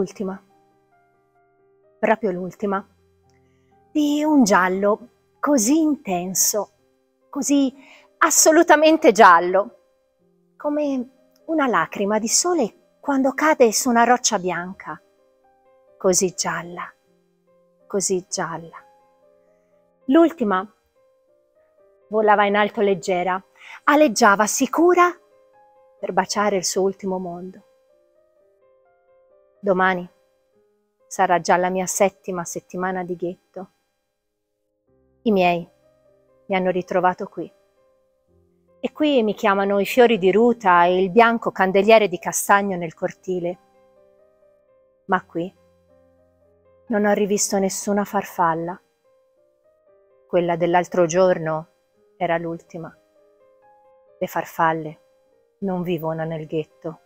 l'ultima, proprio l'ultima, di un giallo così intenso, così assolutamente giallo, come una lacrima di sole quando cade su una roccia bianca, così gialla, così gialla. L'ultima volava in alto leggera, aleggiava sicura per baciare il suo ultimo mondo. Domani sarà già la mia settima settimana di ghetto. I miei mi hanno ritrovato qui. E qui mi chiamano i fiori di ruta e il bianco candeliere di castagno nel cortile. Ma qui non ho rivisto nessuna farfalla. Quella dell'altro giorno era l'ultima. Le farfalle non vivono nel ghetto.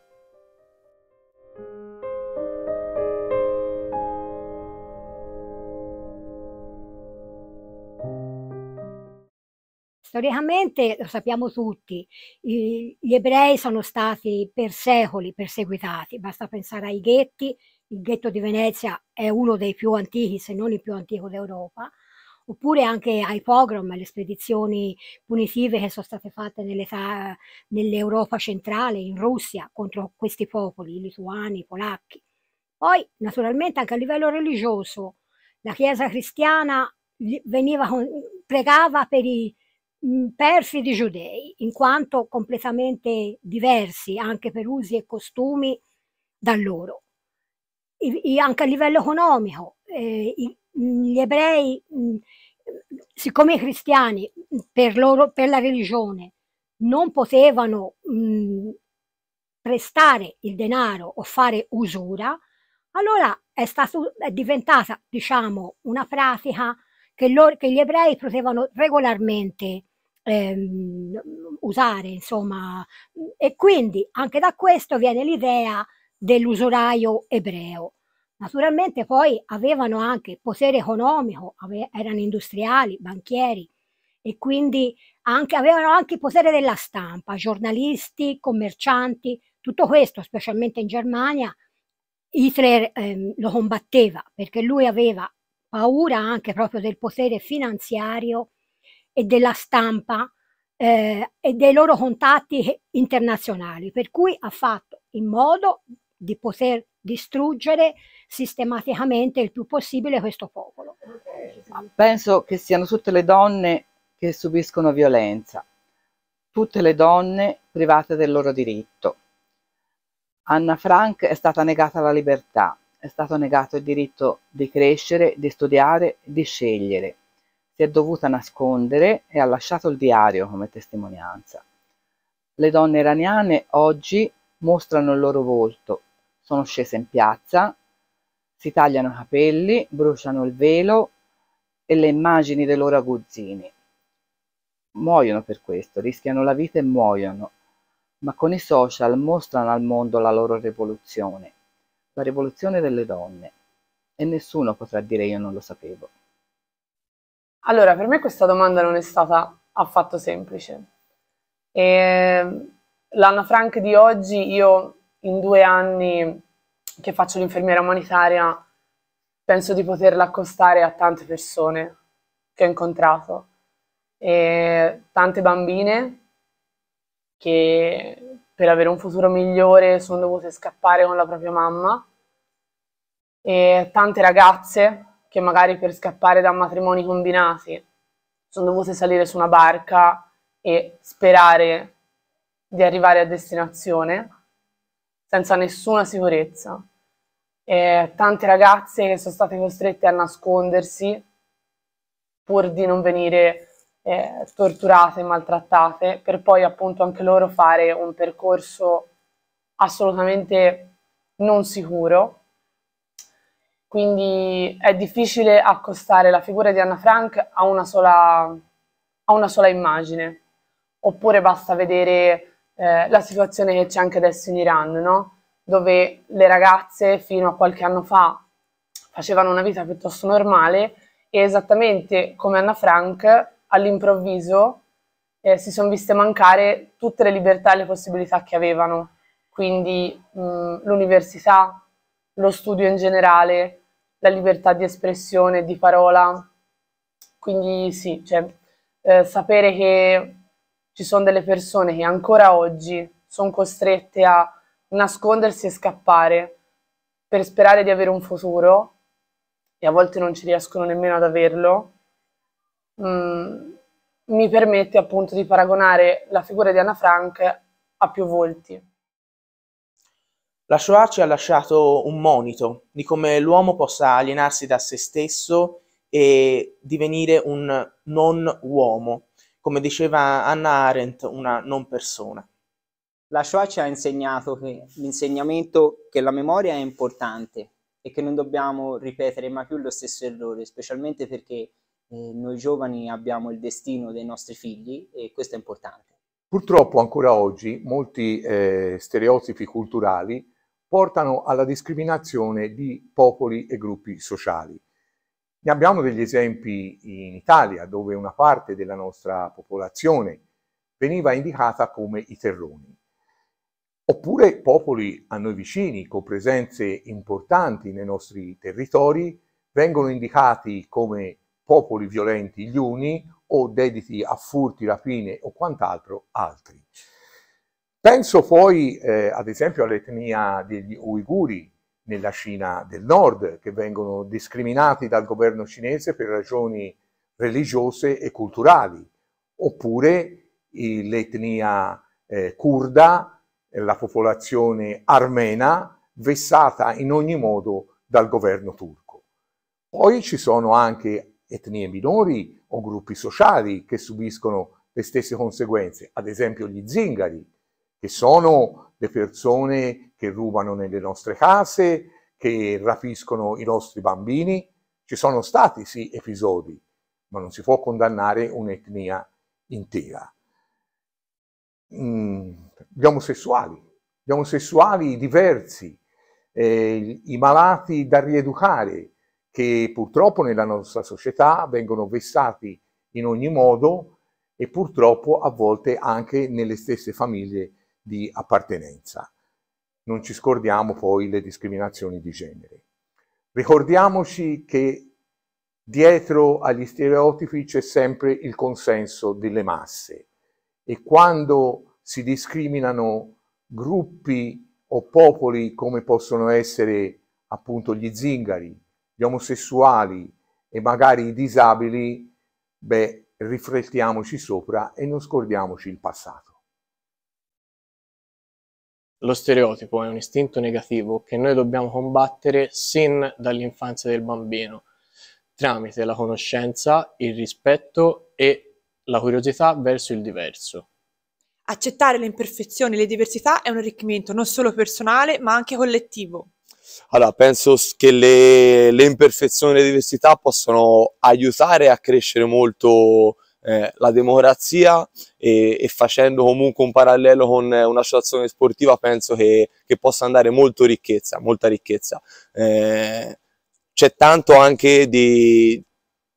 Storicamente, lo sappiamo tutti, gli ebrei sono stati per secoli perseguitati, basta pensare ai ghetti, il ghetto di Venezia è uno dei più antichi, se non il più antico d'Europa, oppure anche ai pogrom, alle spedizioni punitive che sono state fatte nell'Europa centrale, in Russia, contro questi popoli, i lituani, i polacchi. Poi, naturalmente, anche a livello religioso, la Chiesa cristiana veniva, pregava per i perfidi giudei, in quanto completamente diversi anche per usi e costumi da loro. I, anche a livello economico, eh, i, gli ebrei, siccome i cristiani per, loro, per la religione non potevano mh, prestare il denaro o fare usura, allora è, stato, è diventata diciamo, una pratica che, loro, che gli ebrei potevano regolarmente ehm, usare, insomma, e quindi anche da questo viene l'idea dell'usuraio ebreo. Naturalmente poi avevano anche potere economico, erano industriali, banchieri e quindi anche, avevano anche il potere della stampa, giornalisti, commercianti, tutto questo, specialmente in Germania, Hitler ehm, lo combatteva perché lui aveva paura anche proprio del potere finanziario e della stampa eh, e dei loro contatti internazionali, per cui ha fatto in modo di poter distruggere sistematicamente il più possibile questo popolo. Penso che siano tutte le donne che subiscono violenza, tutte le donne private del loro diritto. Anna Frank è stata negata la libertà, è stato negato il diritto di crescere, di studiare, di scegliere si è dovuta nascondere e ha lasciato il diario come testimonianza. Le donne iraniane oggi mostrano il loro volto, sono scese in piazza, si tagliano i capelli, bruciano il velo e le immagini dei loro aguzzini. Muoiono per questo, rischiano la vita e muoiono, ma con i social mostrano al mondo la loro rivoluzione, la rivoluzione delle donne. E nessuno potrà dire io non lo sapevo. Allora, per me questa domanda non è stata affatto semplice. E l'Anna Frank di oggi, io in due anni che faccio l'infermiera umanitaria, penso di poterla accostare a tante persone che ho incontrato. E tante bambine che per avere un futuro migliore sono dovute scappare con la propria mamma e tante ragazze che magari per scappare da matrimoni combinati sono dovute salire su una barca e sperare di arrivare a destinazione senza nessuna sicurezza. E tante ragazze che sono state costrette a nascondersi pur di non venire eh, torturate maltrattate, per poi appunto anche loro fare un percorso assolutamente non sicuro quindi è difficile accostare la figura di Anna Frank a una sola, a una sola immagine, oppure basta vedere eh, la situazione che c'è anche adesso in Iran, no? dove le ragazze fino a qualche anno fa facevano una vita piuttosto normale e esattamente come Anna Frank all'improvviso eh, si sono viste mancare tutte le libertà e le possibilità che avevano, quindi l'università, lo studio in generale, la libertà di espressione, di parola. Quindi sì, cioè, eh, sapere che ci sono delle persone che ancora oggi sono costrette a nascondersi e scappare per sperare di avere un futuro e a volte non ci riescono nemmeno ad averlo, mm, mi permette appunto di paragonare la figura di Anna Frank a più volti. La Shoah ci ha lasciato un monito di come l'uomo possa alienarsi da se stesso e divenire un non uomo, come diceva Anna Arendt, una non persona. La Shoah ci ha insegnato che l'insegnamento che la memoria è importante e che non dobbiamo ripetere mai più lo stesso errore, specialmente perché eh, noi giovani abbiamo il destino dei nostri figli e questo è importante. Purtroppo ancora oggi molti eh, stereotipi culturali portano alla discriminazione di popoli e gruppi sociali. Ne abbiamo degli esempi in Italia, dove una parte della nostra popolazione veniva indicata come i terroni. Oppure popoli a noi vicini, con presenze importanti nei nostri territori, vengono indicati come popoli violenti gli uni o dediti a furti, rapine o quant'altro altri. Penso poi eh, ad esempio all'etnia degli uiguri nella Cina del Nord, che vengono discriminati dal governo cinese per ragioni religiose e culturali, oppure l'etnia eh, kurda, la popolazione armena, vessata in ogni modo dal governo turco. Poi ci sono anche etnie minori o gruppi sociali che subiscono le stesse conseguenze, ad esempio gli zingari, che sono le persone che rubano nelle nostre case, che rapiscono i nostri bambini. Ci sono stati sì episodi, ma non si può condannare un'etnia intera. Mm, gli omosessuali, gli omosessuali diversi, eh, i malati da rieducare, che purtroppo nella nostra società vengono vessati in ogni modo e purtroppo a volte anche nelle stesse famiglie di appartenenza. Non ci scordiamo poi le discriminazioni di genere. Ricordiamoci che dietro agli stereotipi c'è sempre il consenso delle masse e quando si discriminano gruppi o popoli come possono essere appunto gli zingari, gli omosessuali e magari i disabili, beh, riflettiamoci sopra e non scordiamoci il passato. Lo stereotipo è un istinto negativo che noi dobbiamo combattere sin dall'infanzia del bambino, tramite la conoscenza, il rispetto e la curiosità verso il diverso. Accettare le imperfezioni e le diversità è un arricchimento non solo personale ma anche collettivo. Allora, penso che le, le imperfezioni e le diversità possono aiutare a crescere molto eh, la democrazia e, e, facendo comunque un parallelo con un'associazione sportiva penso che, che, possa andare molto ricchezza, molta ricchezza. Eh, c'è tanto anche di,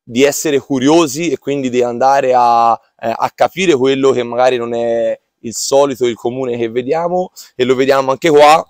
di, essere curiosi e quindi di andare a, eh, a capire quello che magari non è il solito, il comune che vediamo e lo vediamo anche qua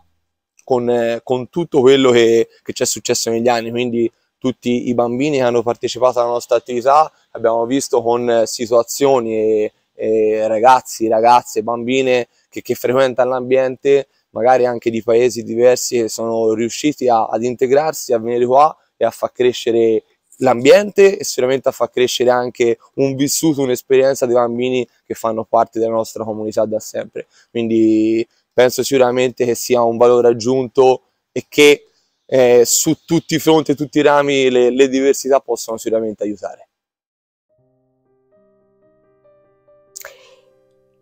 con, eh, con tutto quello che, che c'è successo negli anni, quindi tutti i bambini che hanno partecipato alla nostra attività, abbiamo visto con eh, situazioni e, e ragazzi, ragazze, bambine che, che frequentano l'ambiente, magari anche di paesi diversi, che sono riusciti a, ad integrarsi, a venire qua e a far crescere l'ambiente e sicuramente a far crescere anche un vissuto, un'esperienza dei bambini che fanno parte della nostra comunità da sempre. Quindi penso sicuramente che sia un valore aggiunto e che eh, su tutti i fronti, tutti i rami, le, le diversità possono sicuramente aiutare.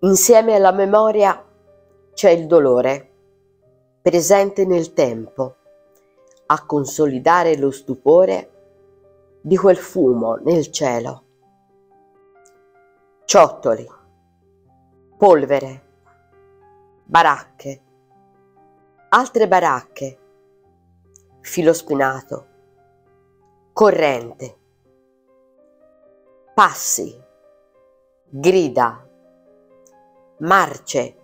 Insieme alla memoria c'è il dolore, presente nel tempo, a consolidare lo stupore di quel fumo nel cielo. Ciottoli, polvere, baracche, altre baracche, filo spinato, corrente, passi, grida, marce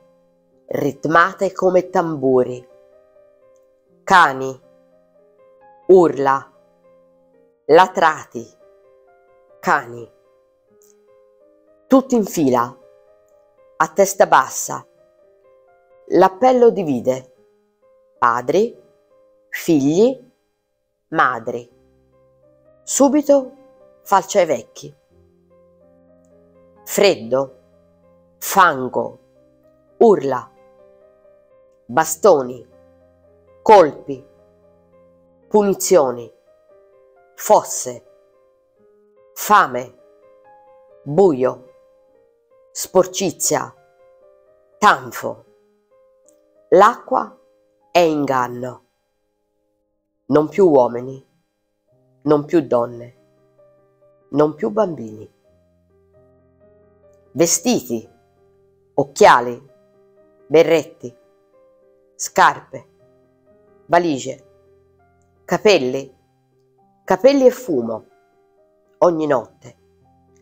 ritmate come tamburi, cani, urla, latrati, cani, tutti in fila, a testa bassa. L'appello divide padri, figli, madri. Subito falcia ai vecchi. Freddo, fango, urla, bastoni, colpi, punizioni, fosse, fame, buio, sporcizia, tanfo. L'acqua è inganno. Non più uomini, non più donne, non più bambini. Vestiti, occhiali, berretti, scarpe, valigie, capelli, capelli e fumo, ogni notte,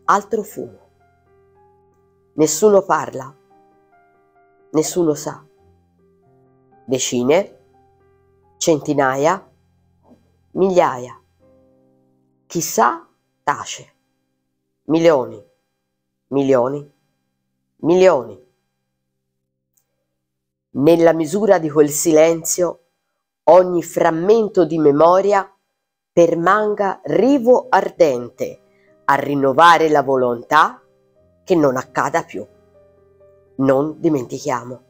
altro fumo. Nessuno parla, nessuno sa. Decine, centinaia, migliaia. Chissà tace. Milioni, milioni, milioni. Nella misura di quel silenzio, ogni frammento di memoria permanga rivo ardente a rinnovare la volontà che non accada più. Non dimentichiamo.